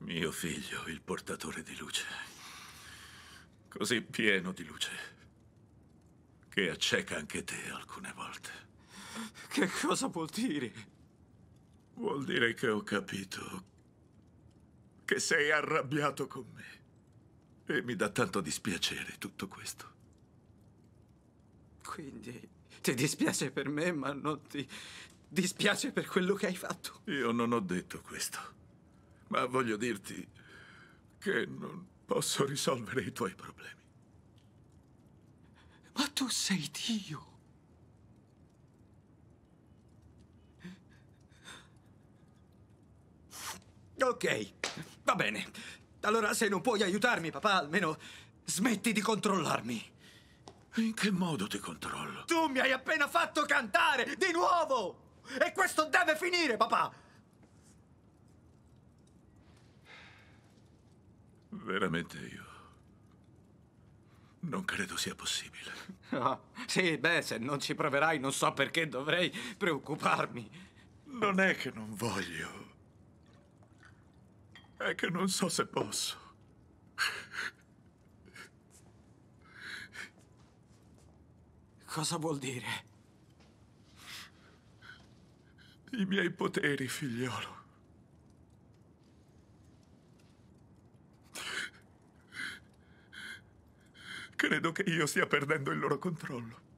Mio figlio, il portatore di luce. Così pieno di luce. Che acceca anche te alcune volte. Che cosa vuol dire? Vuol dire che ho capito che sei arrabbiato con me. E mi dà tanto dispiacere tutto questo. Quindi ti dispiace per me, ma non ti dispiace per quello che hai fatto? Io non ho detto questo. Ma voglio dirti che non posso risolvere i tuoi problemi. Ma tu sei Dio. Ok, va bene. Allora, se non puoi aiutarmi, papà, almeno smetti di controllarmi. In che modo ti controllo? Tu mi hai appena fatto cantare, di nuovo! E questo deve finire, papà! Veramente io. Non credo sia possibile. Ah, sì, beh, se non ci proverai non so perché dovrei preoccuparmi. Non è che non voglio. È che non so se posso. Cosa vuol dire? I miei poteri, figliolo. Credo che io stia perdendo il loro controllo.